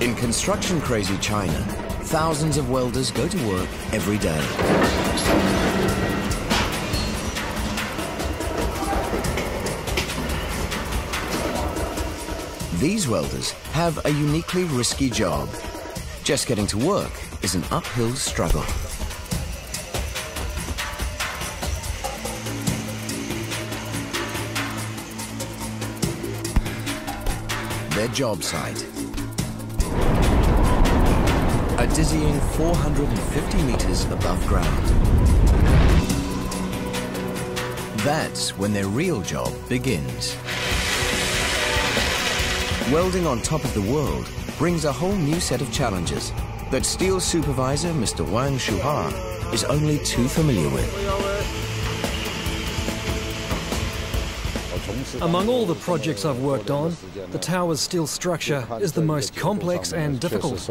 In construction crazy China, thousands of welders go to work every day. These welders have a uniquely risky job. Just getting to work is an uphill struggle. Their job site. A dizzying 450 meters above ground. That's when their real job begins. Welding on top of the world brings a whole new set of challenges that steel supervisor Mr. Wang Shuha is only too familiar with. Among all the projects I've worked on, the tower's steel structure is the most complex and difficult.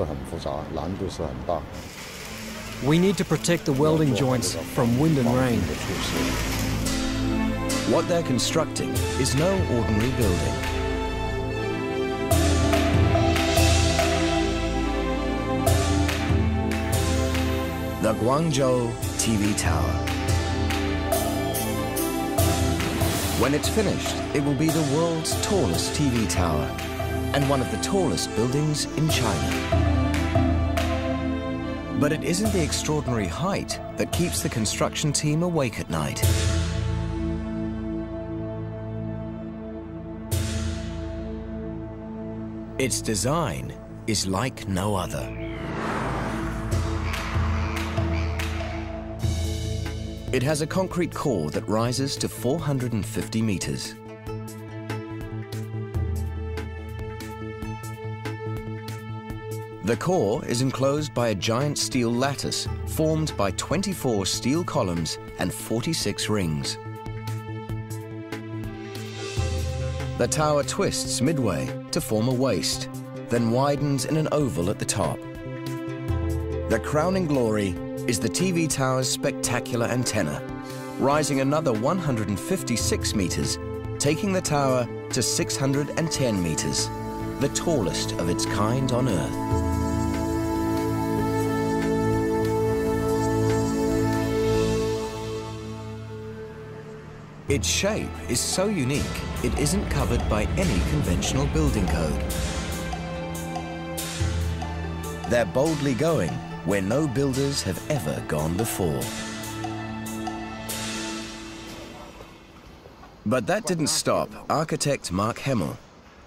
We need to protect the welding joints from wind and rain. What they're constructing is no ordinary building. the Guangzhou TV Tower. When it's finished, it will be the world's tallest TV tower and one of the tallest buildings in China. But it isn't the extraordinary height that keeps the construction team awake at night. Its design is like no other. It has a concrete core that rises to 450 meters. The core is enclosed by a giant steel lattice formed by 24 steel columns and 46 rings. The tower twists midway to form a waist, then widens in an oval at the top. The crowning glory is the TV tower's spectacular antenna, rising another 156 meters, taking the tower to 610 meters, the tallest of its kind on Earth. Its shape is so unique, it isn't covered by any conventional building code. They're boldly going where no builders have ever gone before. But that didn't stop architect Mark Hemel,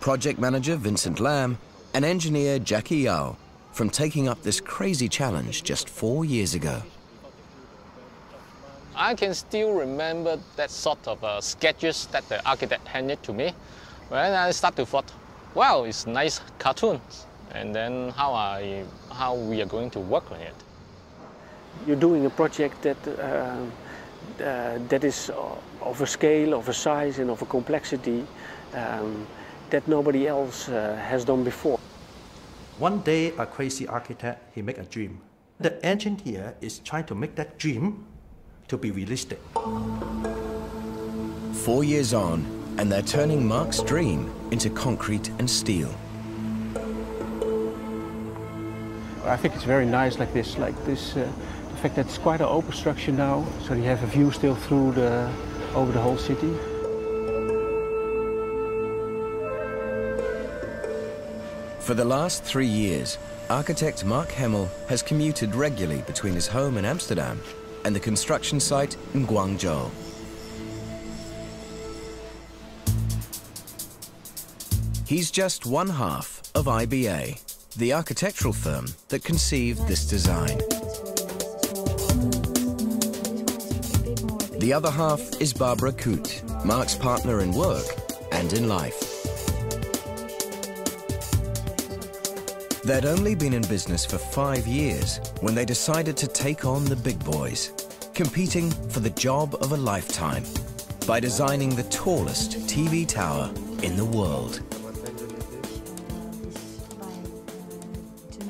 project manager Vincent Lam, and engineer Jackie Yao from taking up this crazy challenge just four years ago. I can still remember that sort of uh, sketches that the architect handed to me. When I start to thought, wow, it's nice cartoons and then how I how we are going to work on it. You're doing a project that uh, uh, that is of a scale, of a size, and of a complexity um, that nobody else uh, has done before. One day, a crazy architect he make a dream. The engineer is trying to make that dream to be realistic. Four years on, and they're turning Mark's dream into concrete and steel. I think it's very nice like this, like this, uh, the fact that it's quite an open structure now, so you have a view still through the, over the whole city. For the last three years, architect Mark Hemel has commuted regularly between his home in Amsterdam and the construction site in Guangzhou. He's just one half of IBA, the architectural firm that conceived this design. The other half is Barbara Kuit, Mark's partner in work and in life. They'd only been in business for five years when they decided to take on the big boys, competing for the job of a lifetime by designing the tallest TV tower in the world.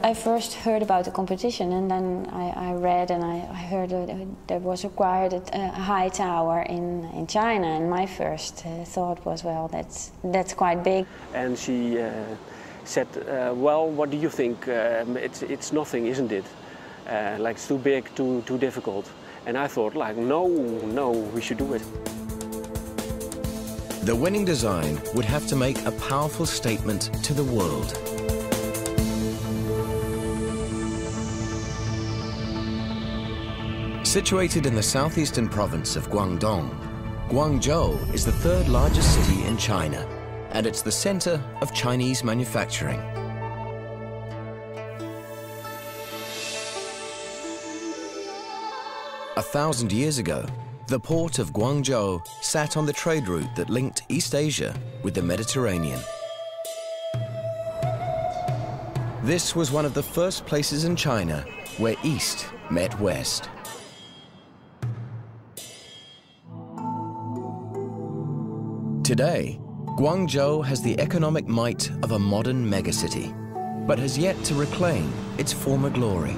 I first heard about the competition and then I, I read and I, I, heard that there was required a, high tower in, in China and my first uh, thought was, well, that's, that's quite big. And she uh, said, uh, well, what do you think? Um, it's, it's nothing, isn't it? Uh, like it's too big, too, too difficult. And I thought, like, no, no, we should do it. The winning design would have to make a powerful statement to the world. Situated in the southeastern province of Guangdong, Guangzhou is the third largest city in China, and it's the center of Chinese manufacturing. A thousand years ago, the port of Guangzhou sat on the trade route that linked East Asia with the Mediterranean. This was one of the first places in China where East met West. Today, Guangzhou has the economic might of a modern megacity, but has yet to reclaim its former glory.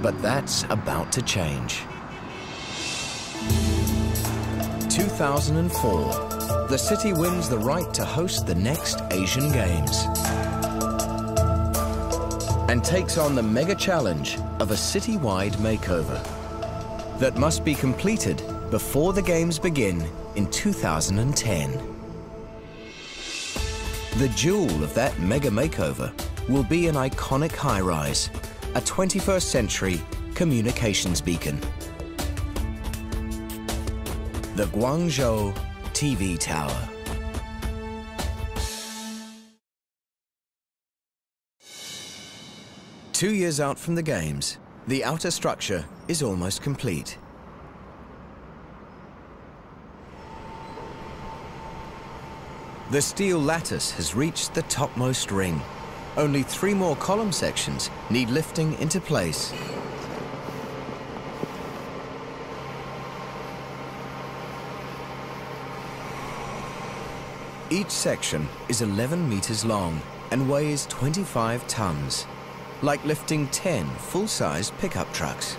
But that's about to change. 2004, the city wins the right to host the next Asian Games and takes on the mega challenge of a city-wide makeover that must be completed before the Games begin in 2010. The jewel of that mega makeover will be an iconic high-rise, a 21st century communications beacon. The Guangzhou TV Tower. Two years out from the Games, the outer structure is almost complete. The steel lattice has reached the topmost ring. Only three more column sections need lifting into place. Each section is 11 meters long and weighs 25 tons like lifting 10 full-sized pickup trucks.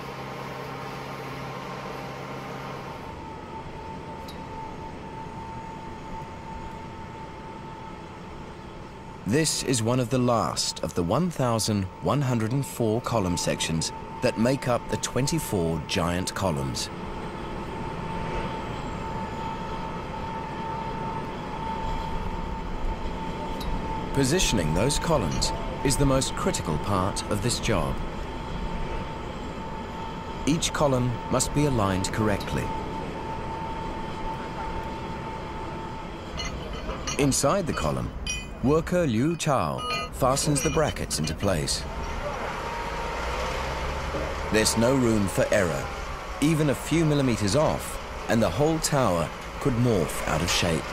This is one of the last of the 1,104 column sections that make up the 24 giant columns. Positioning those columns is the most critical part of this job. Each column must be aligned correctly. Inside the column, worker Liu Chao fastens the brackets into place. There's no room for error. Even a few millimeters off, and the whole tower could morph out of shape.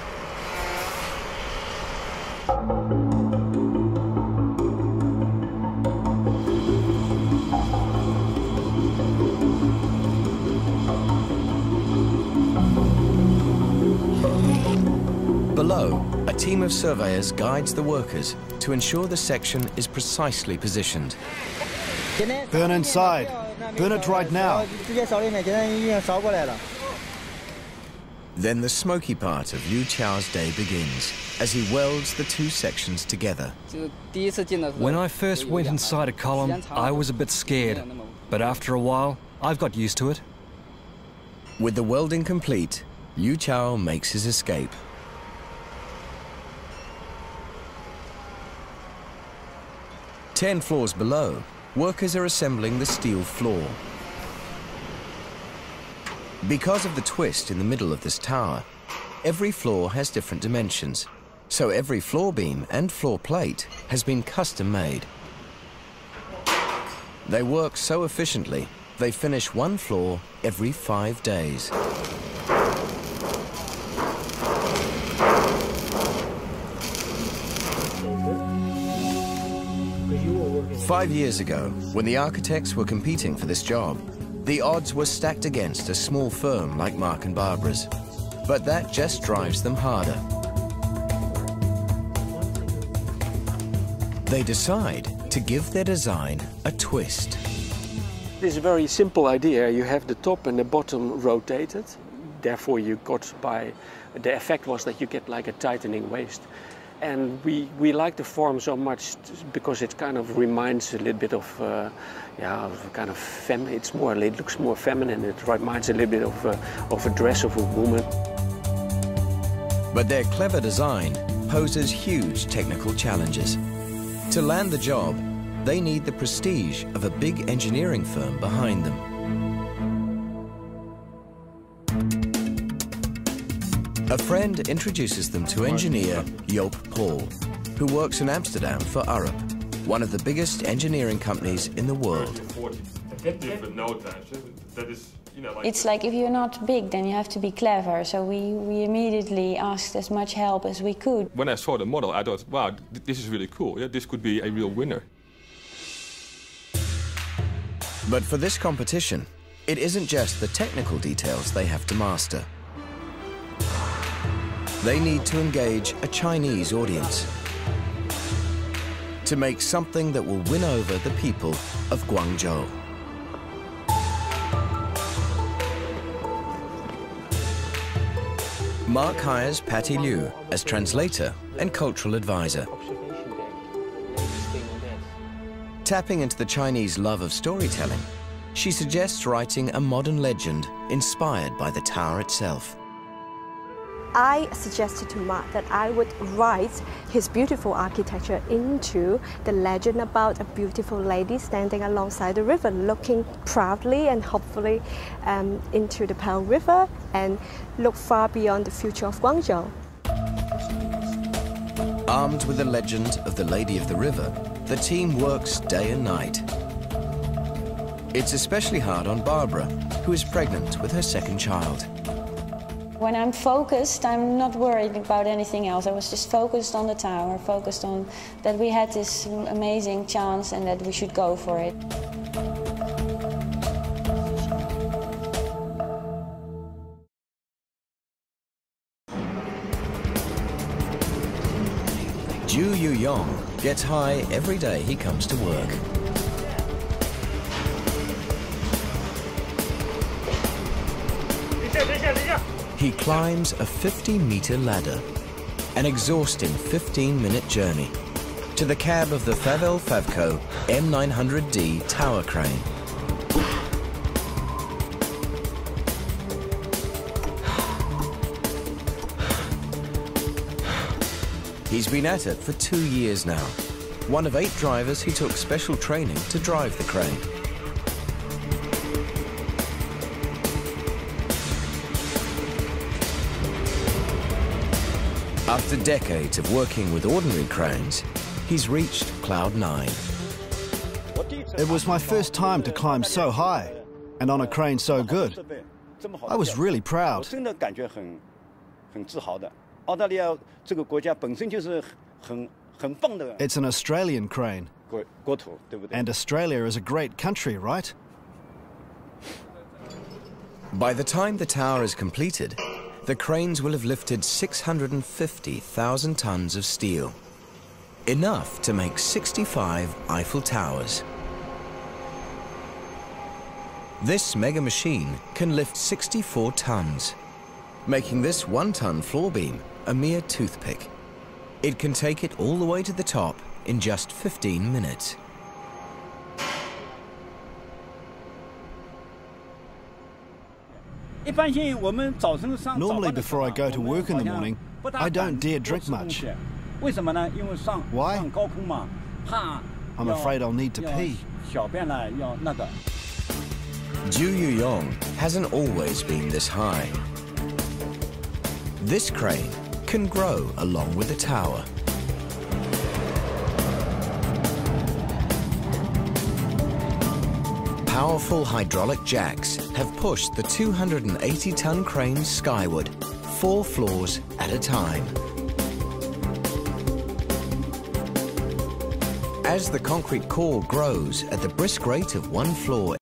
Of surveyors guides the workers to ensure the section is precisely positioned. Burn inside. Burn it right now. Then the smoky part of Liu Chao's day begins as he welds the two sections together. When I first went inside a column, I was a bit scared, but after a while, I've got used to it. With the welding complete, Liu Chao makes his escape. Ten floors below, workers are assembling the steel floor. Because of the twist in the middle of this tower, every floor has different dimensions, so every floor beam and floor plate has been custom made. They work so efficiently, they finish one floor every five days. Five years ago, when the architects were competing for this job, the odds were stacked against a small firm like Mark and Barbara's. But that just drives them harder. They decide to give their design a twist. This is a very simple idea. You have the top and the bottom rotated, therefore you got by, the effect was that you get like a tightening waist. And we, we like the form so much because it kind of reminds a little bit of, uh, yeah, of kind of fem. It's more, it looks more feminine. It reminds a little bit of, uh, of a dress of a woman. But their clever design poses huge technical challenges. To land the job, they need the prestige of a big engineering firm behind them. A friend introduces them to engineer Joop Paul, who works in Amsterdam for Arup, one of the biggest engineering companies in the world. It's like if you're not big, then you have to be clever. So we, we immediately asked as much help as we could. When I saw the model, I thought, wow, this is really cool. Yeah, this could be a real winner. But for this competition, it isn't just the technical details they have to master. They need to engage a Chinese audience to make something that will win over the people of Guangzhou. Mark hires Patty Liu as translator and cultural advisor. Tapping into the Chinese love of storytelling, she suggests writing a modern legend inspired by the tower itself. I suggested to Mark that I would write his beautiful architecture into the legend about a beautiful lady standing alongside the river, looking proudly and hopefully um, into the Pearl River and look far beyond the future of Guangzhou. Armed with the legend of the Lady of the River, the team works day and night. It's especially hard on Barbara, who is pregnant with her second child. When I'm focused, I'm not worried about anything else. I was just focused on the tower, focused on that we had this amazing chance and that we should go for it. Ju Yu Yong gets high every day he comes to work. He climbs a 50-meter ladder, an exhausting 15-minute journey, to the cab of the Favell Favco M900D tower crane. He's been at it for two years now. One of eight drivers who took special training to drive the crane. After decades of working with ordinary cranes, he's reached Cloud 9. It was my first time to climb so high, and on a crane so good. I was really proud. It's an Australian crane. And Australia is a great country, right? By the time the tower is completed, the cranes will have lifted 650,000 tons of steel, enough to make 65 Eiffel Towers. This mega machine can lift 64 tons, making this one-ton floor beam a mere toothpick. It can take it all the way to the top in just 15 minutes. Normally, before I go to work in the morning, I don't dare drink much. Why? I'm afraid I'll need to pee. Ju Yong hasn't always been this high. This crane can grow along with the tower. Powerful hydraulic jacks have pushed the 280-ton crane skyward, four floors at a time. As the concrete core grows at the brisk rate of one floor